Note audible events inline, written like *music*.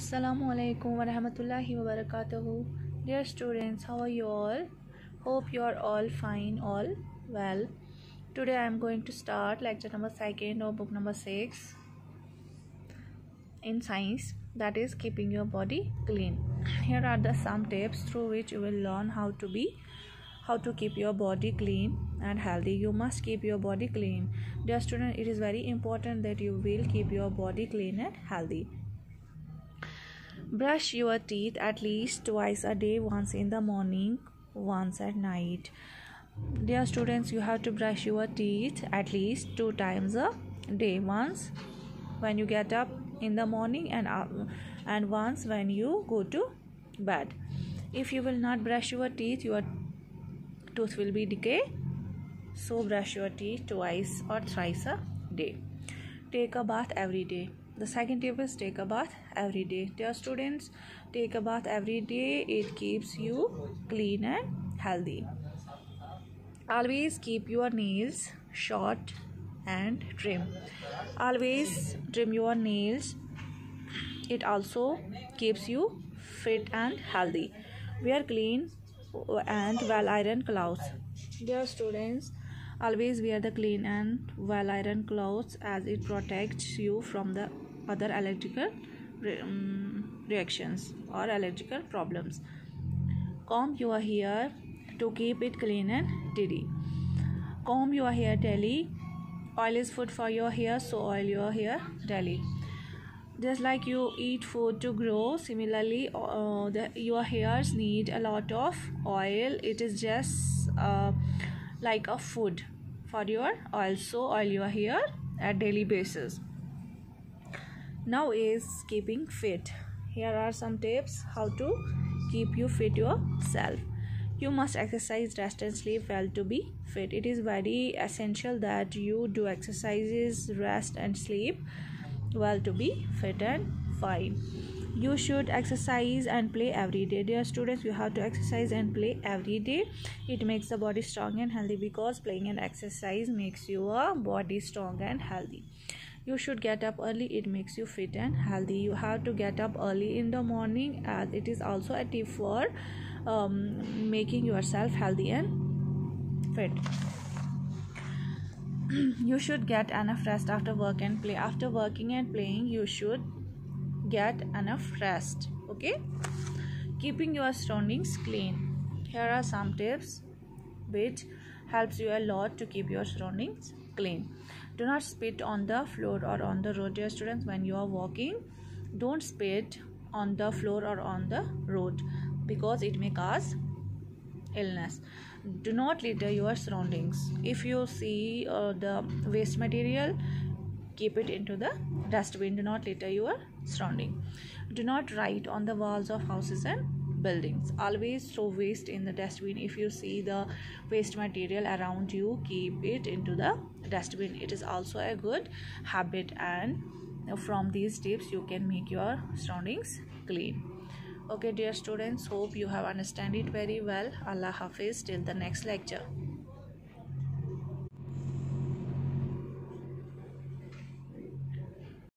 Assalamu alaikum wa rahmatullahi wa barakatuhu. Dear students, how are you all? Hope you are all fine, all well. Today I am going to start lecture number second or book number six in science that is keeping your body clean. Here are the some tips through which you will learn how to be how to keep your body clean and healthy you must keep your body clean dear student it is very important that you will keep your body clean and healthy Brush your teeth at least twice a day, once in the morning, once at night. Dear students, you have to brush your teeth at least two times a day. Once when you get up in the morning and uh, and once when you go to bed. If you will not brush your teeth, your tooth will be decay. So brush your teeth twice or thrice a day. Take a bath every day the second tip is take a bath every day. Dear students take a bath every day. It keeps you clean and healthy. Always keep your nails short and trim. Always trim your nails. It also keeps you fit and healthy. Wear clean and well ironed clothes. Dear students always wear the clean and well ironed clothes as it protects you from the other allergical re um, reactions or allergical problems. Comb you are here to keep it clean and tidy. Comb your hair daily. Oil is food for your hair so oil your hair daily. Just like you eat food to grow similarly uh, the, your hairs need a lot of oil. It is just uh, like a food for your oil. So oil your hair at daily basis now is keeping fit. Here are some tips how to keep you fit yourself. You must exercise rest and sleep well to be fit. It is very essential that you do exercises rest and sleep well to be fit and fine. You should exercise and play every day. Dear students you have to exercise and play every day. It makes the body strong and healthy because playing and exercise makes your body strong and healthy you should get up early. It makes you fit and healthy. You have to get up early in the morning as it is also a tip for um, making yourself healthy and fit. *clears throat* You should get enough rest after work and play. After working and playing you should get enough rest okay? Keeping your surroundings clean. Here are some tips which helps you a lot to keep your surroundings clean. Do not spit on the floor or on the road. Dear students when you are walking don't spit on the floor or on the road because it may cause illness. Do not litter your surroundings. If you see uh, the waste material keep it into the dustbin. Do not litter your surrounding. Do not write on the walls of houses and buildings. Always throw waste in the dustbin if you see the waste material around you. Keep it into the dustbin. It is also a good habit and from these tips you can make your surroundings clean. Okay dear students hope you have understand it very well. Allah hafiz till the next lecture